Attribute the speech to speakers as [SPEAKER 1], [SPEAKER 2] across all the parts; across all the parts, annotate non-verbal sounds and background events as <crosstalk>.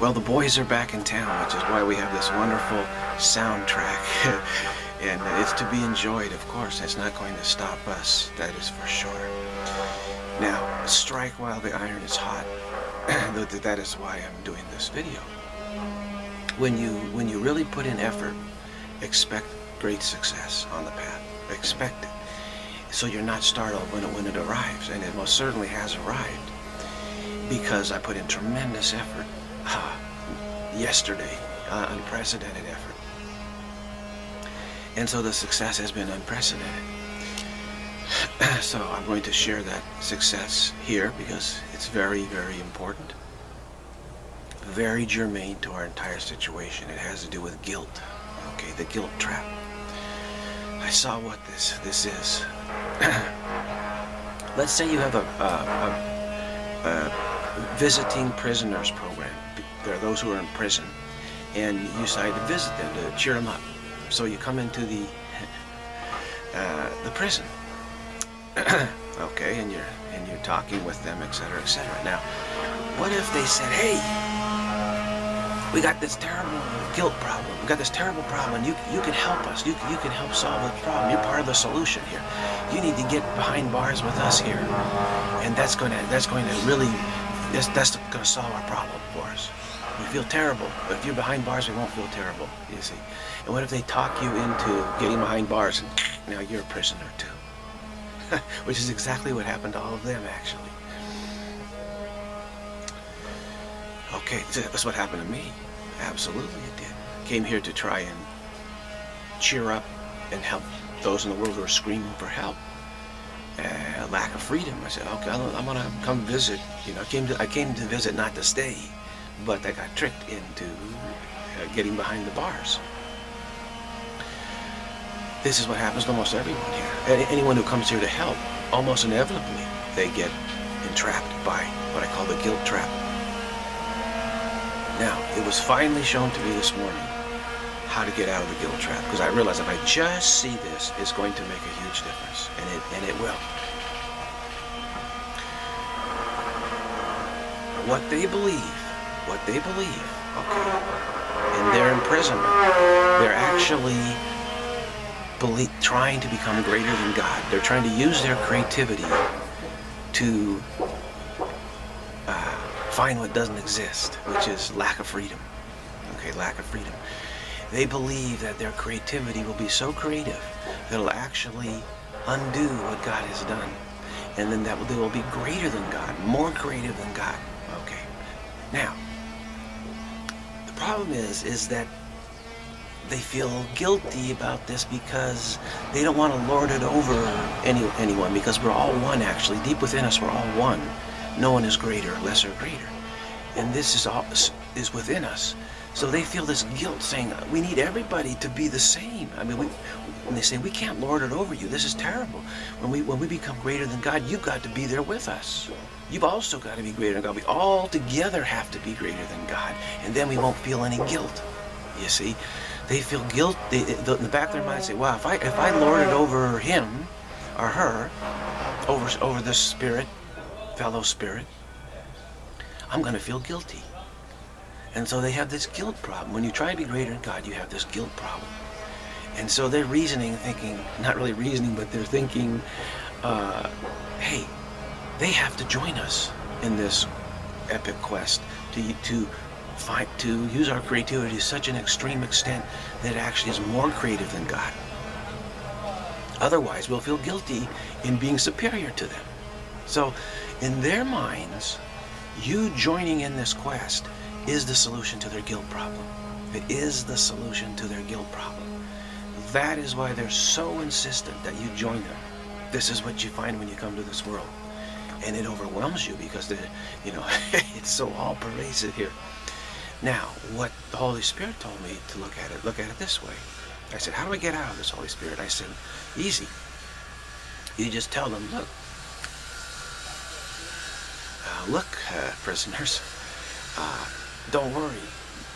[SPEAKER 1] Well, the boys are back in town, which is why we have this wonderful soundtrack. <laughs> and it's to be enjoyed, of course. It's not going to stop us, that is for sure. Now, strike while the iron is hot. <clears throat> that is why I'm doing this video. When you, when you really put in effort, expect great success on the path. Expect it. So you're not startled when it, when it arrives, and it most certainly has arrived because I put in tremendous effort <sighs> yesterday, uh, unprecedented effort. And so the success has been unprecedented. <clears throat> so I'm going to share that success here because it's very, very important. Very germane to our entire situation. It has to do with guilt. Okay, the guilt trap. I saw what this this is. <clears throat> Let's say you have a, a, a, a visiting prisoners program. There are those who are in prison, and you decide to visit them to cheer them up. So you come into the <laughs> uh, the prison, <clears throat> okay, and you're and you're talking with them, etc., etc. Now, what if they said, "Hey, we got this terrible guilt problem. We got this terrible problem, you you can help us. You you can help solve the problem. You're part of the solution here. You need to get behind bars with us here, and that's going to that's going to really that's that's going to solve our problem for us. We feel terrible, but if you're behind bars, we won't feel terrible. You see. And what if they talk you into getting behind bars, and now you're a prisoner too? <laughs> Which is exactly what happened to all of them, actually. Okay, that's what happened to me. Absolutely it did. Came here to try and cheer up and help those in the world who are screaming for help. Uh, lack of freedom. I said, okay, I'm gonna come visit. You know, I came to I came to visit, not to stay, but I got tricked into uh, getting behind the bars. This is what happens to almost everyone here. Anyone who comes here to help, almost inevitably, they get entrapped by what I call the guilt trap. Now, it was finally shown to me this morning how to get out of the guilt trap because I realized if I just see this, it's going to make a huge difference, and it and it will. What they believe, what they believe, okay, in their imprisonment, they're actually believe, trying to become greater than God. They're trying to use their creativity to uh, find what doesn't exist, which is lack of freedom. Okay, lack of freedom. They believe that their creativity will be so creative that it'll actually undo what God has done. And then that they will be greater than God, more creative than God. Okay. Now, problem is, is that they feel guilty about this because they don't want to lord it over any, anyone because we're all one actually. Deep within us, we're all one. No one is greater, lesser, greater. And this is all is within us. So they feel this guilt saying, we need everybody to be the same. I mean, we, when they say, we can't lord it over you. This is terrible. When we, when we become greater than God, you've got to be there with us. You've also got to be greater than God. We all together have to be greater than God. And then we won't feel any guilt. You see? They feel guilt. They, in the back of their mind say, wow, if I, if I lord it over him or her, over, over this spirit, fellow spirit, I'm going to feel guilty. And so they have this guilt problem. When you try to be greater than God, you have this guilt problem. And so they're reasoning, thinking, not really reasoning, but they're thinking, uh, hey, they have to join us in this epic quest to, to fight, to use our creativity to such an extreme extent that it actually is more creative than God. Otherwise, we'll feel guilty in being superior to them. So in their minds, you joining in this quest is the solution to their guilt problem. It is the solution to their guilt problem. That is why they're so insistent that you join them. This is what you find when you come to this world. And it overwhelms you because the, you know, <laughs> it's so all pervasive here. Now, what the Holy Spirit told me to look at it, look at it this way. I said, how do I get out of this Holy Spirit? I said, easy. You just tell them, look, uh, look, uh, prisoners, uh, don't worry.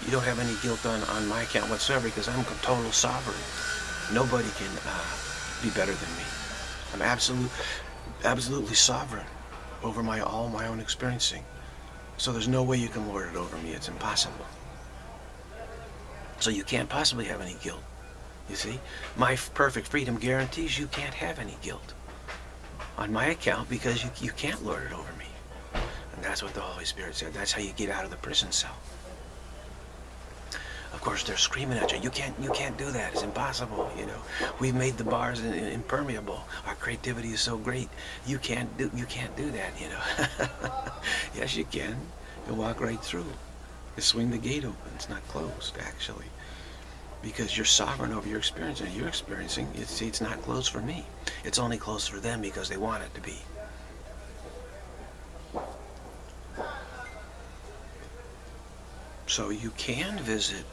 [SPEAKER 1] You don't have any guilt on, on my account whatsoever because I'm total sovereign. Nobody can uh, be better than me. I'm absolute, absolutely sovereign over my all my own experiencing. So there's no way you can lord it over me. It's impossible. So you can't possibly have any guilt. You see? My perfect freedom guarantees you can't have any guilt on my account because you, you can't lord it over me. And that's what the Holy Spirit said. That's how you get out of the prison cell. Of course, they're screaming at you. You can't, you can't do that. It's impossible. You know, we've made the bars impermeable. Our creativity is so great. You can't do, you can't do that. You know. <laughs> yes, you can. You walk right through. You swing the gate open. It's not closed, actually, because you're sovereign over your experience, and you're experiencing. See, it's not closed for me. It's only closed for them because they want it to be. So you can visit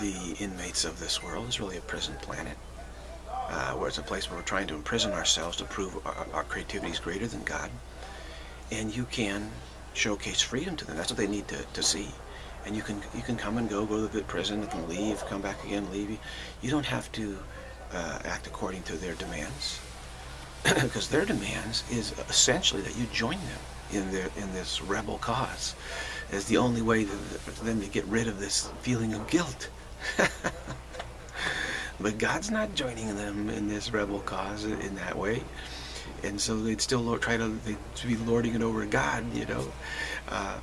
[SPEAKER 1] the inmates of this world. is really a prison planet. Uh, where it's a place where we're trying to imprison ourselves to prove our, our creativity is greater than God. And you can showcase freedom to them. That's what they need to, to see. And you can you can come and go, go to the prison, can leave, come back again, leave. You don't have to uh, act according to their demands, <clears throat> because their demands is essentially that you join them in their in this rebel cause. Is the only way for them to get rid of this feeling of guilt. <laughs> but God's not joining them in this rebel cause in that way and so they'd still try to, to be lording it over God, you know. Uh,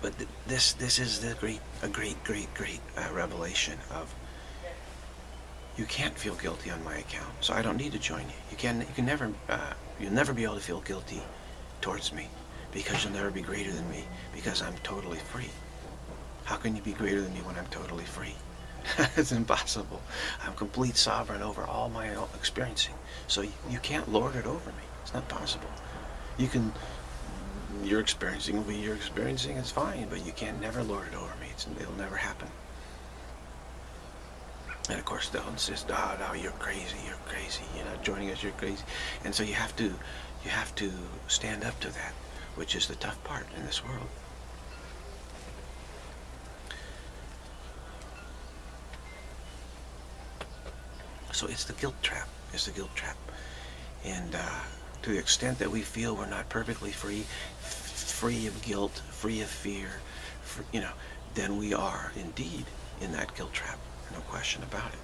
[SPEAKER 1] but th this this is the great a great great great uh, revelation of you can't feel guilty on my account, so I don't need to join you. You can you can never uh, you'll never be able to feel guilty towards me because you'll never be greater than me because I'm totally free. How can you be greater than me when I'm totally free? <laughs> it's impossible. I'm complete sovereign over all my experiencing. So you, can't lord it over me. It's not possible. You can, you're experiencing be you're experiencing, it's fine, but you can't never lord it over me. It's, it'll never happen. And of course they'll insist, oh ah, no, you're crazy, you're crazy, you're not joining us, you're crazy. And so you have to, you have to stand up to that, which is the tough part in this world. So it's the guilt trap. It's the guilt trap. And uh, to the extent that we feel we're not perfectly free, free of guilt, free of fear, for, you know, then we are indeed in that guilt trap. No question about it.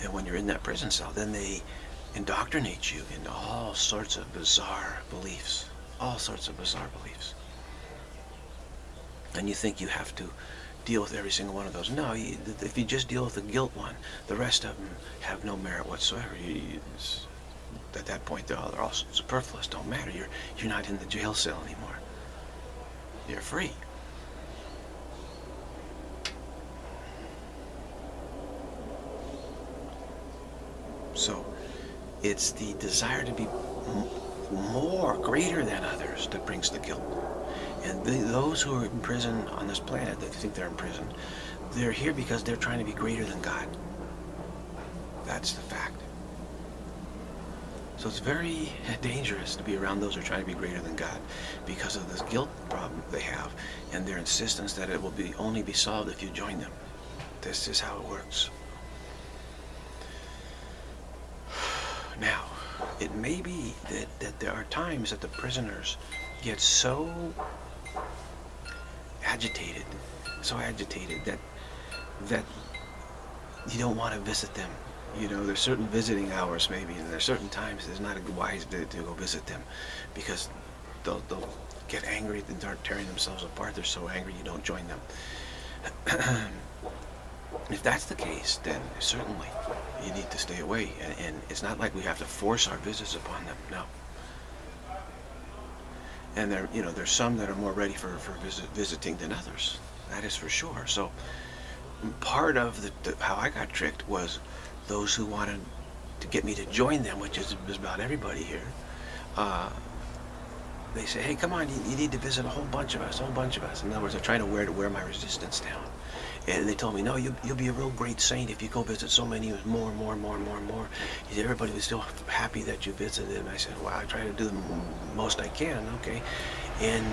[SPEAKER 1] And when you're in that prison cell, then they indoctrinate you into all sorts of bizarre beliefs. All sorts of bizarre beliefs. And you think you have to deal with every single one of those. No, if you just deal with the guilt one, the rest of them have no merit whatsoever. At that point, they're all, they're all superfluous. Don't matter. You're you're not in the jail cell anymore. You're free. So, it's the desire to be more, greater than others that brings the guilt. And those who are in prison on this planet, that think they're in prison, they're here because they're trying to be greater than God. That's the fact. So it's very <laughs> dangerous to be around those who are trying to be greater than God because of this guilt problem they have and their insistence that it will be only be solved if you join them. This is how it works. <sighs> Now, it may be that, that there are times that the prisoners get so agitated, so agitated that that you don't want to visit them. You know, there's certain visiting hours maybe, and there's certain times it's not wise to, to go visit them because they'll, they'll get angry and start tearing themselves apart. They're so angry you don't join them. <clears throat> if that's the case, then certainly you need to stay away. And, and it's not like we have to force our visits upon them. No and there you know there's some that are more ready for, for visit, visiting than others. That is for sure. So part of the, the, how I got tricked was those who wanted to get me to join them which is, is about everybody here uh, they say hey come on you, you, need to visit a whole bunch of us a whole bunch of us. In other words they're trying to wear to wear my resistance down and they told me, no, you, you'll be a real great saint if you go visit so many, more and more and more and more and more. Everybody was still happy that you visited. And I said, well, I try to do the most I can, okay. And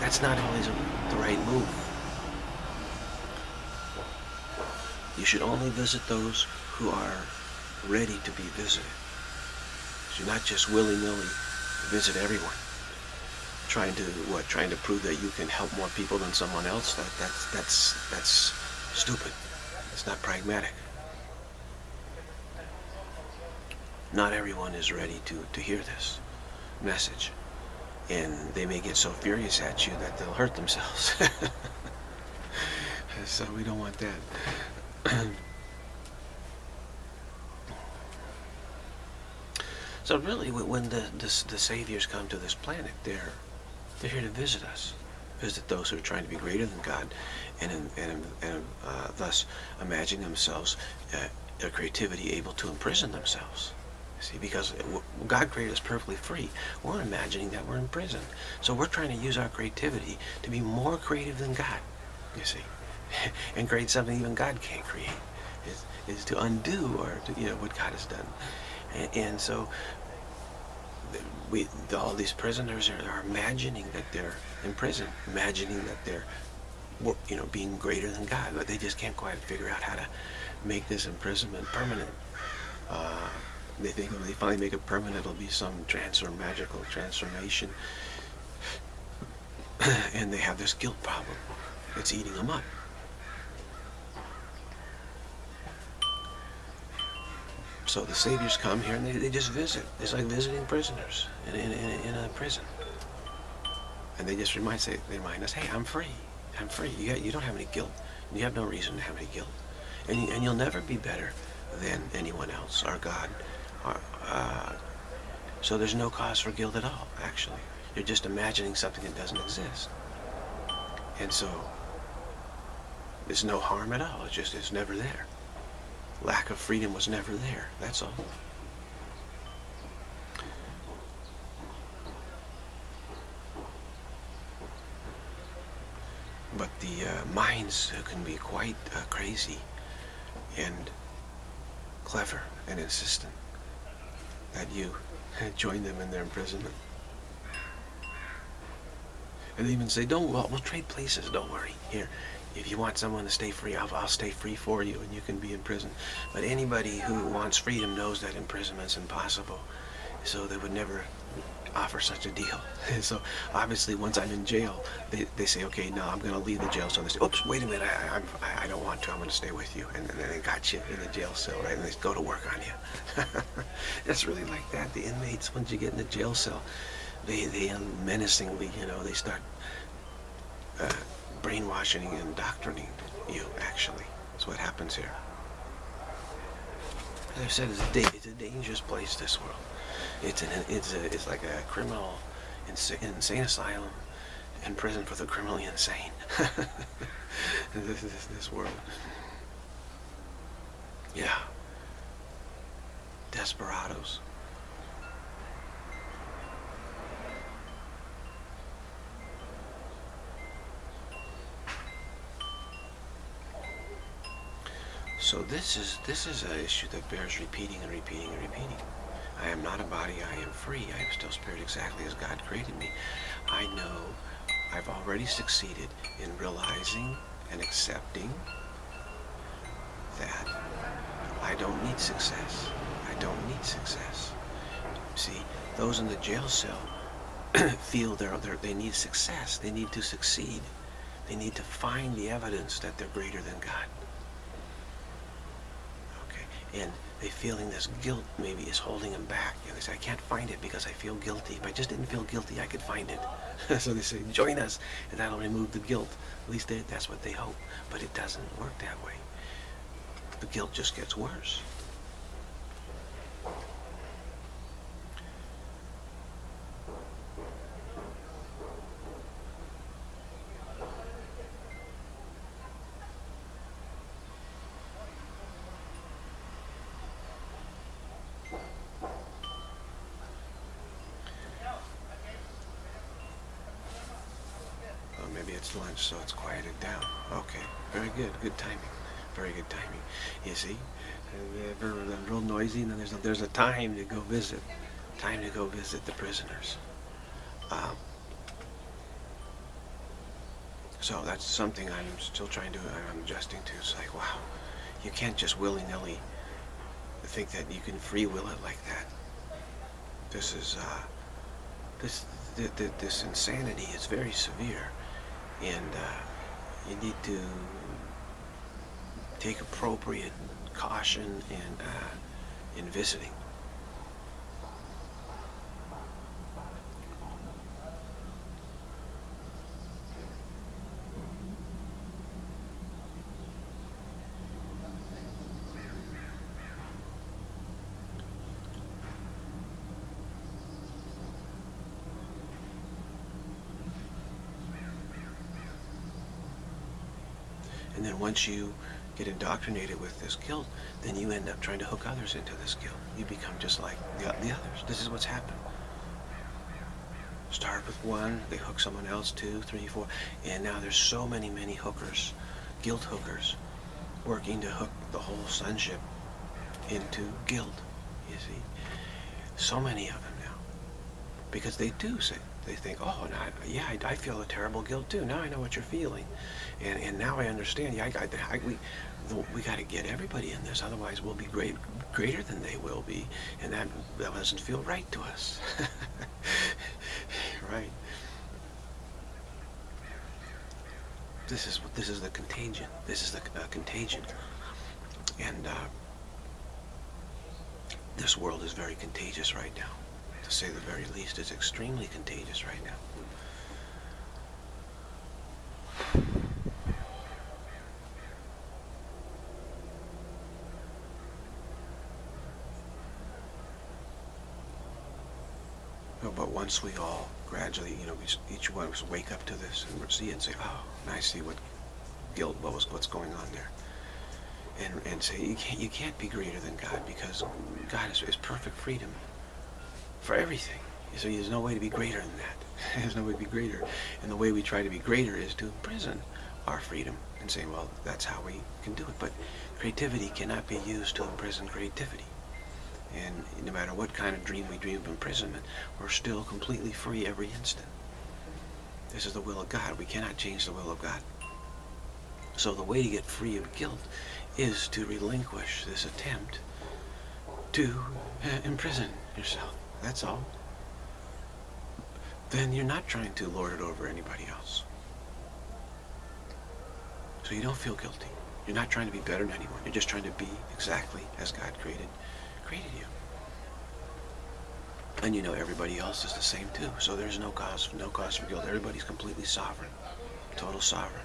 [SPEAKER 1] that's not always the right move. You should only visit those who are ready to be visited. you're not just willy-nilly visit everyone trying to what trying to prove that you can help more people than someone else that that's that's that's stupid. It's not pragmatic. Not everyone is ready to to hear this message. And they may get so furious at you that they'll hurt themselves. <laughs> So we don't want that. <clears throat> So really when the, the the saviors come to this planet they're they're here to visit us, visit those who are trying to be greater than God, and, and, and uh, thus imagine themselves, uh, their creativity able to imprison themselves. See, because God created us perfectly free. We're imagining that we're in prison. So we're trying to use our creativity to be more creative than God, you see, <laughs> and create something even God can't create. Is, is to undo or to, you know what God has done. And, and so we, all these prisoners are, are, imagining that they're in prison, imagining that they're, you know, being greater than God, but they just can't quite figure out how to make this imprisonment permanent. Uh, they think when they finally make it permanent, it'll be some transfer, magical transformation, <clears throat> and they have this guilt problem. It's eating them up. So the saviors come here and they, they just visit. It's like visiting prisoners in, in, in, in a prison. And they just remind, say, they remind us, hey, I'm free. I'm free. You, got, you don't have any guilt. You have no reason to have any guilt. And, you, and you'll never be better than anyone else, or God. Or, uh, so there's no cause for guilt at all, actually. You're just imagining something that doesn't exist. And so there's no harm at all. It's just, it's never there lack of freedom was never there. That's all. But the uh, minds can be quite uh, crazy and clever and insistent that you <laughs> join them in their imprisonment. And they even say, don't, well, we'll trade places, don't worry. Here, if you want someone to stay free, I'll, I'll, stay free for you and you can be in prison. But anybody who wants freedom knows that imprisonment's impossible. So they would never offer such a deal. <laughs> so obviously once I'm in jail, they, they say, okay, no, I'm going to leave the jail cell. They say, oops, wait a minute, I, I, I don't want to, I'm going to stay with you. And then they got you in the jail cell, right? And they go to work on you. <laughs> It's really like that. The inmates, once you get in the jail cell, they, they menacingly, you know, they start uh, brainwashing and indoctrinating you, actually. That's what happens here. As I said, it's a, it's a dangerous place, this world. It's, an, it's, a, it's like a criminal insane asylum in prison for the criminally insane. <laughs> this, this, this world. Yeah. Desperados. So this is this is an issue that bears repeating and repeating and repeating. I am not a body, I am free. I am still spirit exactly as God created me. I know I've already succeeded in realizing and accepting that I don't need success. I don't need success. See, those in the jail cell <clears throat> feel they're, they're, they need success. They need to succeed. They need to find the evidence that they're greater than God and they feeling this guilt maybe is holding them back. Know, they say, I can't find it because I feel guilty. If I just didn't feel guilty, I could find it. <laughs> so they say, join us, and that'll remove the guilt. At least they, that's what they hope. But it doesn't work that way. The guilt just gets worse. Lunch, so it's quieted down. Okay, very good, good timing, very good timing. You see, they're real noisy, and then there's a, there's a time to go visit, time to go visit the prisoners. Um, so that's something I'm still trying to, I'm adjusting to. It's like, wow, you can't just willy-nilly think that you can free will it like that. This is uh, this th th this insanity is very severe, and uh, you need to take appropriate caution in uh, in visiting. Once you get indoctrinated with this guilt, then you end up trying to hook others into this guilt. You become just like the, the others. This is what's happened. Start with one, they hook someone else, two, three, four, and now there's so many, many hookers, guilt hookers, working to hook the whole sonship into guilt, you see. So many of them now. Because they do say, they think, oh, now, yeah, I, I, feel a terrible guilt too. Now I know what you're feeling, and and now I understand. Yeah, I, I, I we we got to get everybody in this, otherwise we'll be great greater than they will be, and that that doesn't feel right to us. <laughs> right. This is this is the contagion. This is the uh, contagion, and uh, this world is very contagious right now to say the very least. It's extremely contagious right now. But once we all gradually, you know, each one of us wake up to this and see and say, oh, I see what guilt, what was, what's going on there. And, and say, you can't, you can't be greater than God because God is, is perfect freedom for everything. So there's no way to be greater than that. <laughs> there's no way to be greater. And the way we try to be greater is to imprison our freedom and say, well, that's how we can do it. But creativity cannot be used to imprison creativity. And no matter what kind of dream we dream of imprisonment, we're still completely free every instant. This is the will of God. We cannot change the will of God. So the way to get free of guilt is to relinquish this attempt to uh, imprison yourself. That's all. Then you're not trying to lord it over anybody else. So you don't feel guilty. You're not trying to be better than anyone. You're just trying to be exactly as God created created you. And you know everybody else is the same too. So there's no cause no cause for guilt. Everybody's completely sovereign. Total sovereign.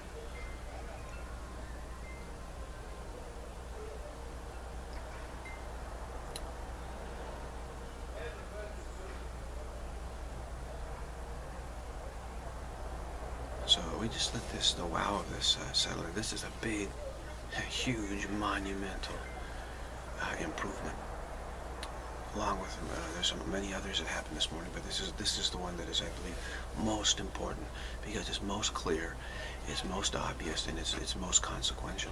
[SPEAKER 1] So we just let this, the wow of this uh, settler, this is a big, huge, monumental uh, improvement. Along with, uh, there's some, many others that happened this morning, but this is this is the one that is, I believe, most important because it's most clear, it's most obvious, and it's, it's most consequential.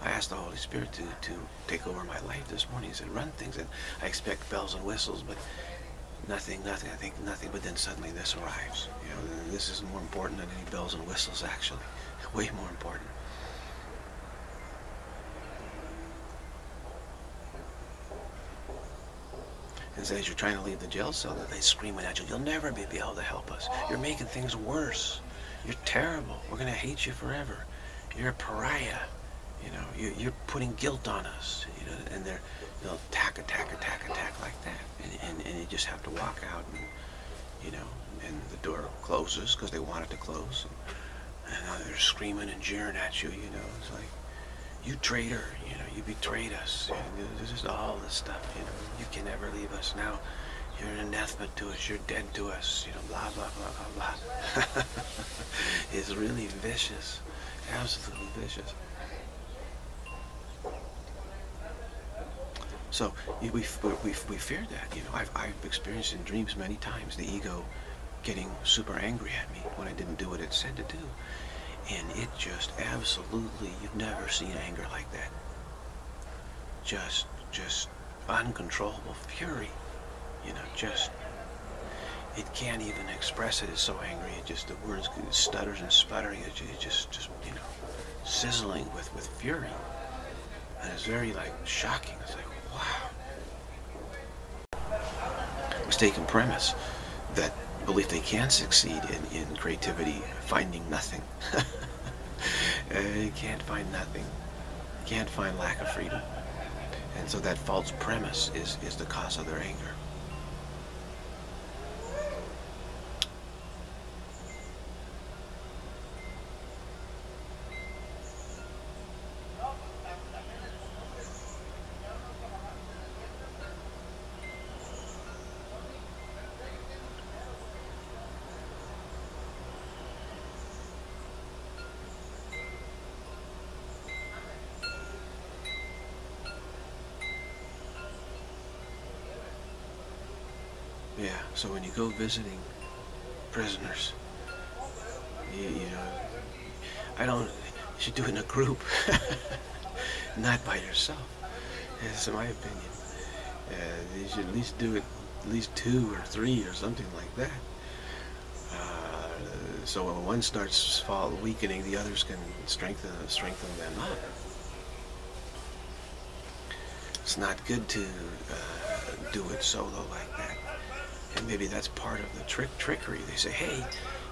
[SPEAKER 1] I asked the Holy Spirit to, to take over my life this morning. He said, run things. And I expect bells and whistles, but nothing, nothing, I think nothing, but then suddenly this arrives. You know, this is more important than any bells and whistles, actually. <laughs> Way more important. And so as you're trying to leave the jail cell, they screaming at you, you'll never be able to help us. You're making things worse. You're terrible. We're going to hate you forever. You're a pariah. You know, you, you're putting guilt on us. You know, and they're, they'll attack, attack, attack, attack like that. And, and, and you just have to walk out and, you know, and the door closes because they want it to close. And, and they're screaming and jeering at you, you know. It's like, you traitor, you know, you betrayed us. And there's just all this stuff, you know. You can never leave us now. You're an anathema to us. You're dead to us. You know, blah, blah, blah, blah, blah. <laughs> it's really vicious. Absolutely vicious. So we, we, we, fear that. You know, I've, I've experienced in dreams many times the ego getting super angry at me when I didn't do what it said to do. And it just absolutely, you've never seen anger like that. Just, just uncontrollable fury. You know, just, it can't even express it. It's so angry. It just, the words stutters and sputtering. It, it just, just, you know, sizzling with, with fury. And it's very, like, shocking. It's like, Wow. Mistaken premise that belief they can succeed in, in creativity, finding nothing. <laughs> Uh, they can't find nothing. Can't find lack of freedom. And so that false premise is, is the cause of their anger. So when you go visiting prisoners, you, you know, I don't, you should do it in a group, <laughs> not by yourself. That's my opinion. Uh, you should at least do it, at least two or three or something like that. Uh, so when one starts fall weakening, the others can strengthen strengthen them up. It's not good to uh, do it solo like that. And maybe that's part of the trick trickery. They say, hey,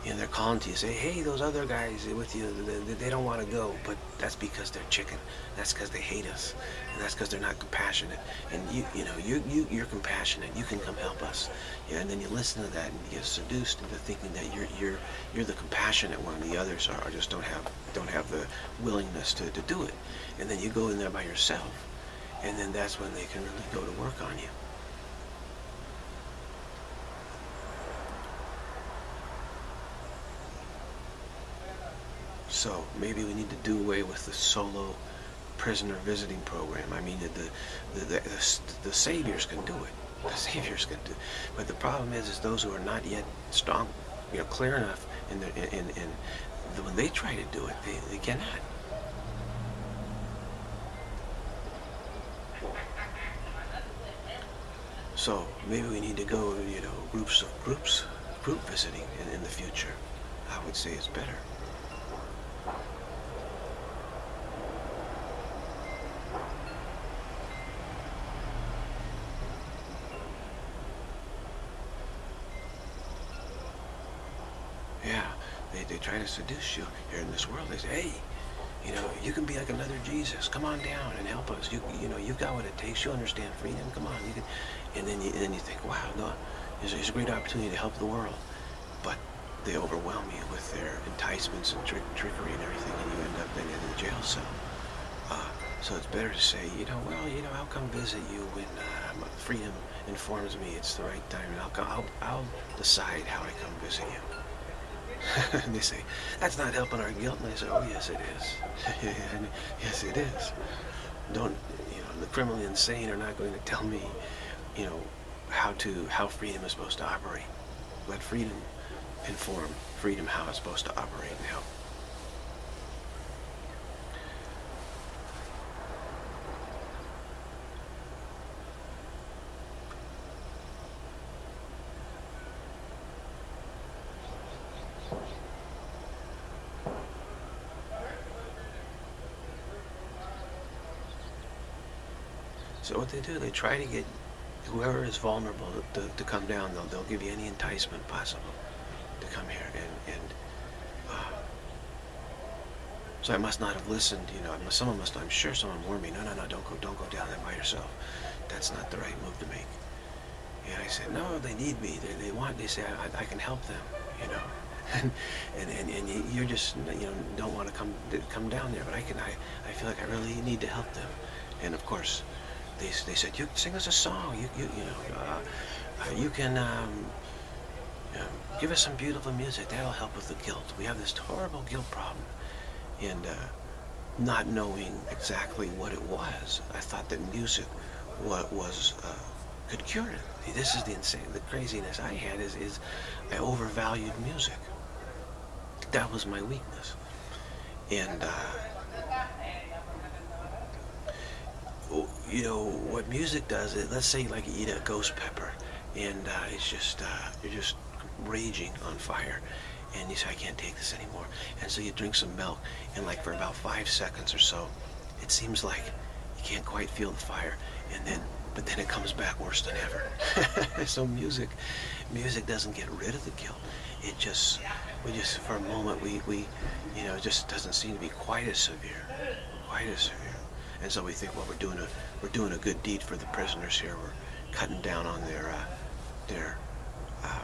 [SPEAKER 1] you know, they're calling to you, say, hey, those other guys with you, they, they don't want to go. But that's because they're chicken. That's because they hate us. And that's because they're not compassionate. And you, you know, you, you, you're compassionate. You can come help us. Yeah, and then you listen to that and you get seduced into thinking that you're, you're, you're the compassionate one. The others are, just don't have, don't have the willingness to, to do it. And then you go in there by yourself. And then that's when they can really go to work on you. So maybe we need to do away with the solo prisoner visiting program. I mean, the the, the, the, the saviors can do it. The saviors can do it. But the problem is, is those who are not yet strong, you know, clear enough in the, in, in, in when they try to do it, they, they cannot. So maybe we need to go, you know, groups of groups, group visiting in, in the future. I would say it's better. they try to seduce you here in this world. They say, hey, you know, you can be like another Jesus. Come on down and help us. You, you know, you've got what it takes. You understand freedom. Come on, you can. And then you, and then you think, wow, no, it's, it's a great opportunity to help the world. But they overwhelm you with their enticements and trick, trickery and everything, and you end up in, in the jail cell. Uh, so it's better to say, you know, well, you know, I'll come visit you when uh, freedom informs me it's the right time, and I'll, I'll, I'll decide how I come visit you. And <laughs> they say, that's not helping our guilt. And I say, oh, yes, it is. <laughs> yes, it is. Don't, you know, the criminally insane are not going to tell me, you know, how to, how freedom is supposed to operate. Let freedom inform freedom how it's supposed to operate now. So what they do, they try to get whoever is vulnerable to, to, to come down. They'll, they'll give you any enticement possible to come here. And, and uh, so I must not have listened. You know, someone must. I'm sure someone warned me. No, no, no. Don't go. Don't go down there by yourself. That's not the right move to make. And I said, no, they need me. They, they want. They say I, I can help them. You know. And, <laughs> and, and, and you just you know don't want to come come down there, but I can I, I feel like I really need to help them, and of course they, they said, you sing us a song. You, you, you know, uh, uh, you can um, give us some beautiful music. That'll help with the guilt. We have this horrible guilt problem. And uh, not knowing exactly what it was, I thought that music what was uh, could cure it. This is the insane, the craziness I had is, is I overvalued music. That was my weakness. And uh, you know, what music does, it, let's say like you eat a ghost pepper and uh, it's just, uh, you're just raging on fire and you say, I can't take this anymore. And so you drink some milk and like for about five seconds or so, it seems like you can't quite feel the fire. And then but then it comes back worse than ever. <laughs> so music, music doesn't get rid of the guilt. It just, we just, for a moment, we, we, you know, it just doesn't seem to be quite as severe, quite as severe. And so we think, well, we're doing a, we're doing a good deed for the prisoners here. We're cutting down on their, uh, their uh,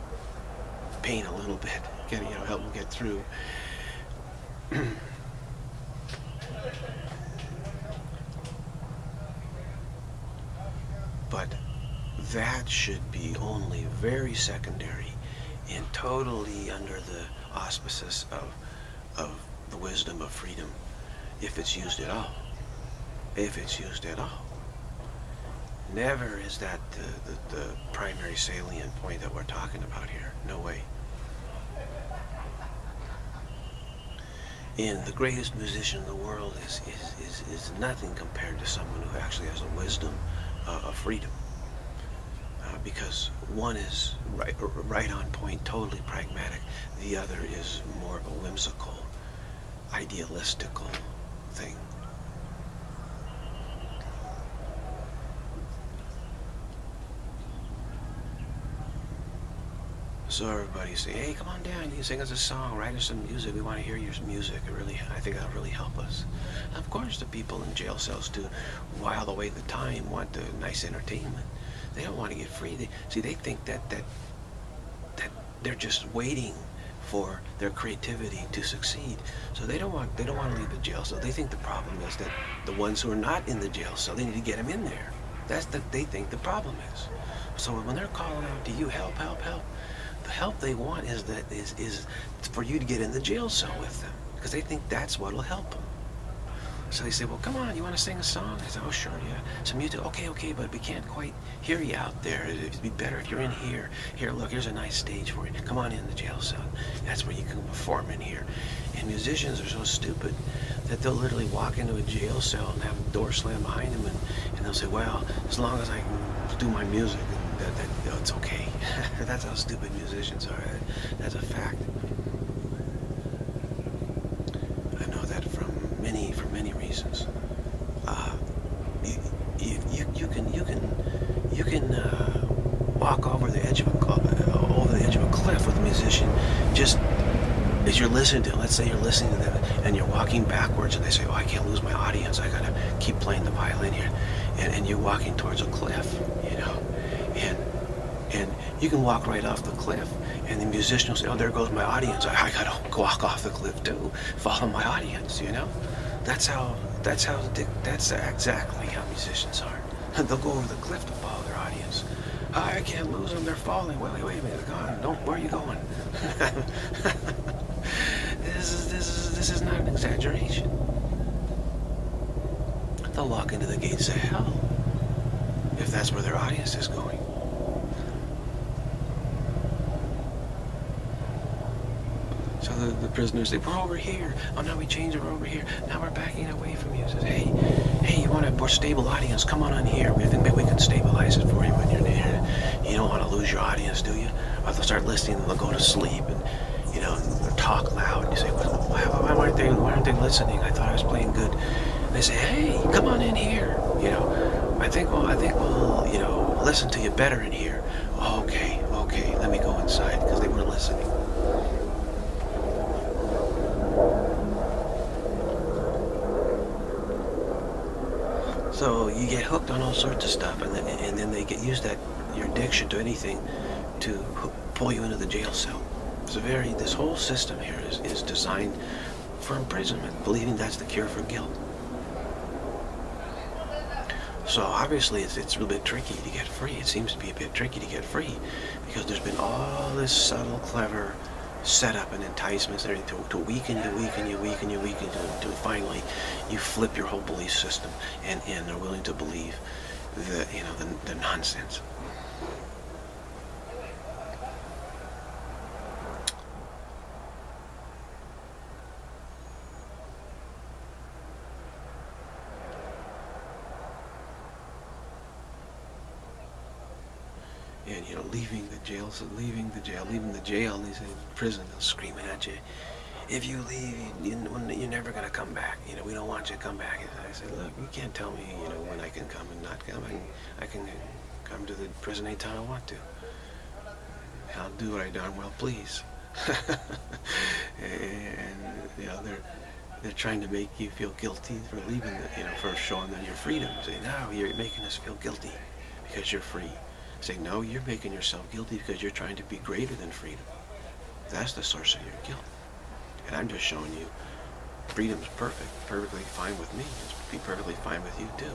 [SPEAKER 1] pain a little bit, <laughs> getting, you know, help them get through. <clears throat> but that should be only very secondary and totally under the auspices of, of the wisdom of freedom if it's used at all. If it's used at all. Never is that the, the, the primary salient point that we're talking about here. No way. And the greatest musician in the world is, is, is, is nothing compared to someone who actually has a wisdom uh, of freedom. Uh, because one is right, right on point, totally pragmatic. The other is more of a whimsical, idealistical thing. So everybody say, hey, come on down. You can sing us a song, write us some music. We want to hear your music. It really, I think that'll really help us. Of course, the people in jail cells to while away the time want the nice entertainment. They don't want to get free. They, see, they think that that that they're just waiting for their creativity to succeed. So they don't want they don't want to leave the jail cell. They think the problem is that the ones who are not in the jail cell, they need to get them in there. That's that they think the problem is. So when they're calling out to you, help, help, help, the help they want is that is is for you to get in the jail cell with them because they think that's what'll help them. So they say, well, come on, you want to sing a song? I said, oh, sure, yeah. Some music, okay, okay, but we can't quite hear you out there. It'd be better if you're in here. Here, look, here's a nice stage for you. Come on in the jail cell. That's where you can perform in here. And musicians are so stupid that they'll literally walk into a jail cell and have the door slam behind them, and, and they'll say, well, as long as I can do my music, that, that, you know, it's okay. <laughs> That's how stupid musicians are. That's a fact. I know that from many, for many reasons. Uh, you, you, you, you can, you can, you can uh, walk over the edge of a uh, over the edge of a cliff with a musician, just as you're listening to. Let's say you're listening to them, and you're walking backwards, and they say, "Oh, I can't lose my audience. I gotta keep playing the violin here," and, and you're walking towards a cliff, you know, and and you can walk right off the cliff and the musician will say, oh, there goes my audience. I, I gotta walk off the cliff too, follow my audience, you know? That's how, that's how, that's exactly how musicians are. <laughs> They'll go over the cliff to follow their audience. Oh, I can't lose them, they're falling. Wait, wait, wait a minute, God, don't, where are you going? <laughs> this is, this is, this is not an exaggeration. They'll walk into the gates of hell if that's where their audience is going. So the, the prisoners say, we're over here. Oh, now we changed it, we're over here. Now we're backing away from you. Says, hey, hey, you want a more stable audience? Come on in here. We think maybe we can stabilize it for you when you're near. You don't want to lose your audience, do you? Or they'll start listening and they'll go to sleep and, you know, talk loud. And you say, why, why, aren't they, why aren't they listening? I thought I was playing good. And they say, hey, come on in here. You know, I think, well, I think we'll, you know, listen to you better in here. Okay, okay, let me go inside because they weren't listening. So you get hooked on all sorts of stuff, and then, and then they get used that your addiction to anything to pull you into the jail cell. It's a very this whole system here is, is designed for imprisonment, believing that's the cure for guilt. So obviously it's, it's a little bit tricky to get free. It seems to be a bit tricky to get free because there's been all this subtle, clever setup and enticements everything to, to weaken you, weaken you, weaken you, weaken you, to finally you flip your whole belief system and, and are willing to believe the, you know, the, the nonsense. and you know leaving the jail so leaving the jail leaving the jail he's in prison they're screaming at you if you leave, you, you're never going to come back. You know, we don't want you to come back. And I said, look, you can't tell me, you know, when I can come and not come. I can, I can come to the prison anytime I want to. I'll do what I darn well please. <laughs> and, you know, they're, they're trying to make you feel guilty for leaving, the, you know, for showing them your freedom. Say, no, you're making us feel guilty because you're free. Say, no, you're making yourself guilty because you're trying to be greater than freedom. That's the source of your guilt. And I'm just showing you freedom's perfect, perfectly fine with me. It's be perfectly fine with you too.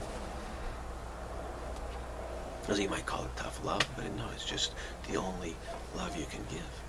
[SPEAKER 1] As you might call it tough love, but no, it's just the only love you can give.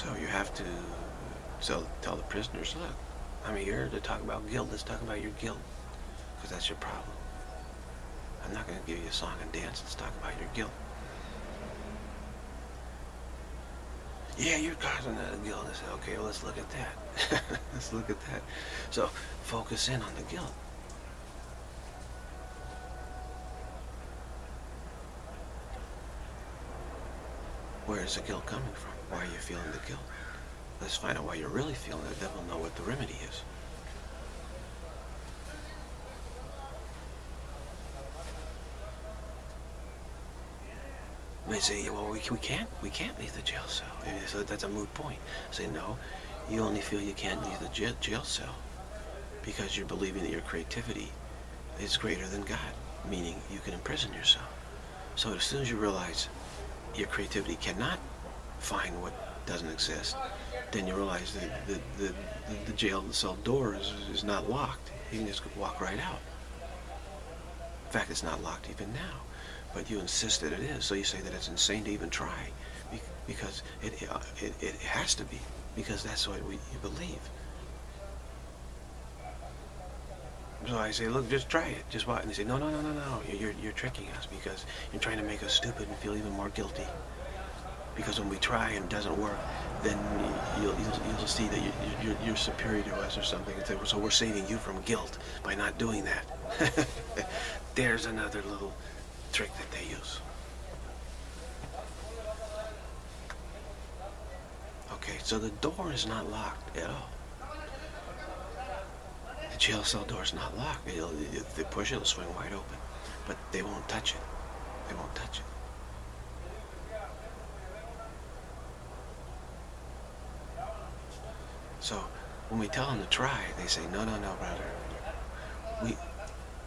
[SPEAKER 1] So you have to so tell the prisoners, look, I'm here to talk about guilt. Let's talk about your guilt, because that's your problem. I'm not going to give you a song and dance. Let's talk about your guilt. Yeah, you're causing the guilt. I say, okay, well, let's look at that. <laughs> let's look at that. So focus in on the guilt. Where is the guilt coming from? Why are you feeling the guilt? Let's find out why you're really feeling it. Then we'll know what the remedy is. They say, well, we, we can't, we can't leave the jail cell. So that's a moot point. I say, no, you only feel you can't leave the jail, jail cell because you're believing that your creativity is greater than God, meaning you can imprison yourself. So as soon as you realize your creativity cannot find what doesn't exist, then you realize that the, the, the, jail cell door is, is not locked. You can just walk right out. In fact, it's not locked even now, but you insist that it is. So you say that it's insane to even try because it, it, it has to be because that's what we, you believe. So I say, look, just try it. Just watch. And they say, no, no, no, no, no. You're, you're tricking us because you're trying to make us stupid and feel even more guilty because when we try and it doesn't work, then you'll, you'll, you'll see that you're, you're, superior to us or something. So we're saving you from guilt by not doing that. <laughs> There's another little trick that they use. Okay, so the door is not locked at all. Jail cell door is not locked. If they push it, it'll swing wide open. But they won't touch it. They won't touch it. So when we tell them to try, they say, no, no, no, brother. We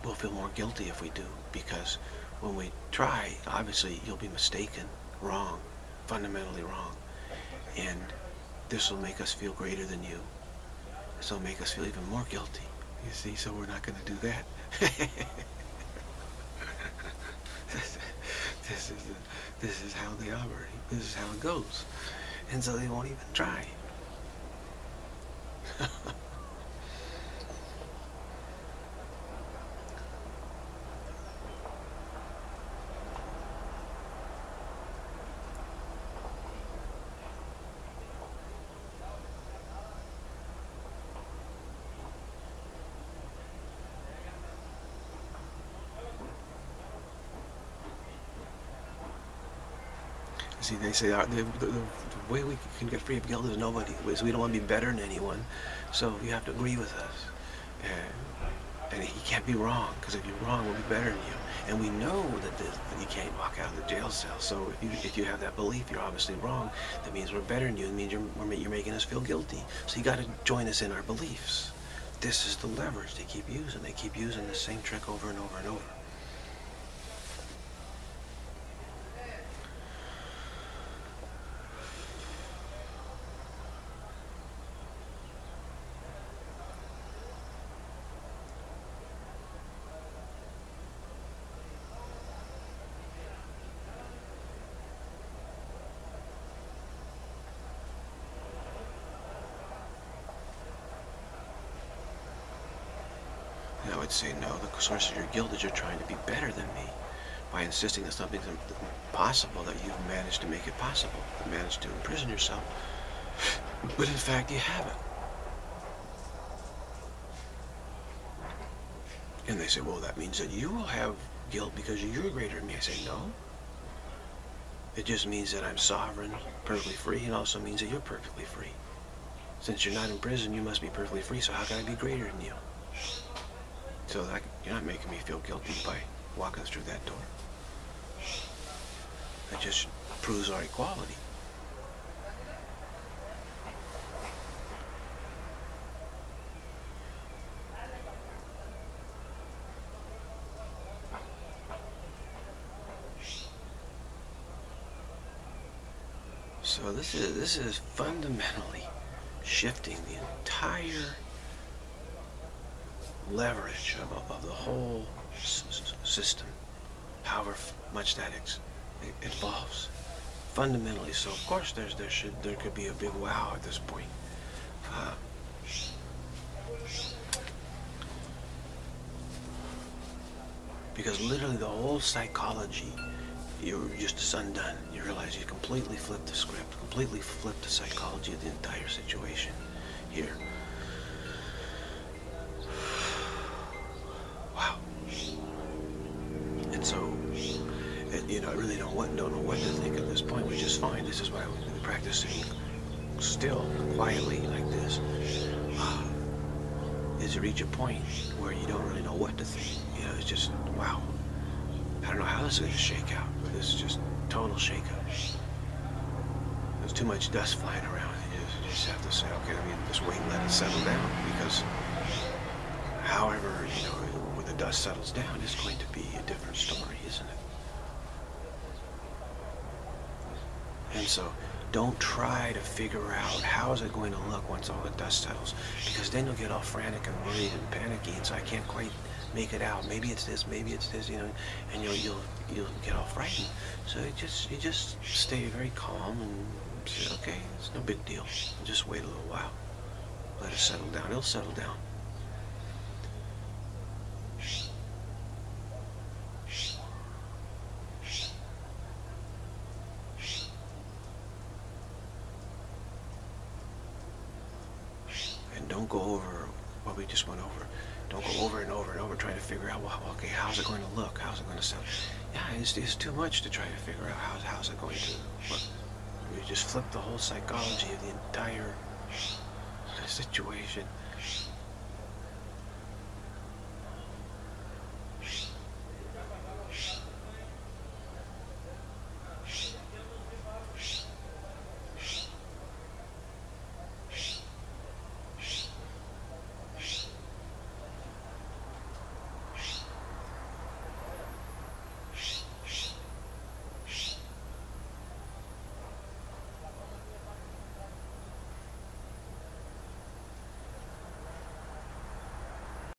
[SPEAKER 1] will feel more guilty if we do because when we try, obviously you'll be mistaken, wrong, fundamentally wrong. And this will make us feel greater than you. This will make us feel even more guilty. You see, so we're not going to do that. <laughs> this, is this is how they operate. This is how it goes. And so they won't even try. <laughs> See, they say the, the, the, way we can get free of guilt is nobody. So we don't want to be better than anyone. So you have to agree with us. And, and he can't be wrong, because if you're wrong, we'll be better than you. And we know that, that you can't walk out of the jail cell. So if you, if you have that belief, you're obviously wrong. That means we're better than you. It means you're, you're making us feel guilty. So you got to join us in our beliefs. this is the leverage they keep using. They keep using the same trick over and over and over. I would say no. The source of your guilt is you're trying to be better than me by insisting that something's impossible, that you've managed to make it possible, you managed to imprison yourself. But in fact, you haven't. And they say, well, that means that you will have guilt because you're greater than me. I say, no. It just means that I'm sovereign, perfectly free, and also means that you're perfectly free. Since you're not in prison, you must be perfectly free, so how can I be greater than you? So that, you're not making me feel guilty by walking through that door. That just proves our equality. So this is this is fundamentally shifting the entire leverage of, of the whole system, however much that involves, fundamentally. So of course there's there should there could be a big wow at this point. Uh, because literally the whole psychology you're just undone. You realize you completely flipped the script, completely flipped the psychology of the entire situation here. This is why we practice still, quietly, like this. <sighs> Is you reach a point where you don't really know what to think. You know, it's just, wow. I don't know how this is going to shake out, but this is just total shakeup. There's too much dust flying around. You just, you just have to say, okay, I mean, just wait and let it settle down because however, you know, when the dust settles down, it's going to be a different story, isn't it? And so don't try to figure out how is it going to look once all the dust settles because then you'll get all frantic and worried and panicky and so I can't quite make it out. Maybe it's this, maybe it's this, you know, and you'll you'll you'll get all frightened. So you just you just stay very calm and say, okay, it's no big deal. Just wait a little while. Let it settle down. It'll settle down. And don't go over what we just went over. Don't go over and over and over trying to figure out, well, okay, how's it going to look? How's it going to sound? Yeah, it's, it's too much to try to figure out how's, how's it going to look. We just flip the whole psychology of the entire uh, situation.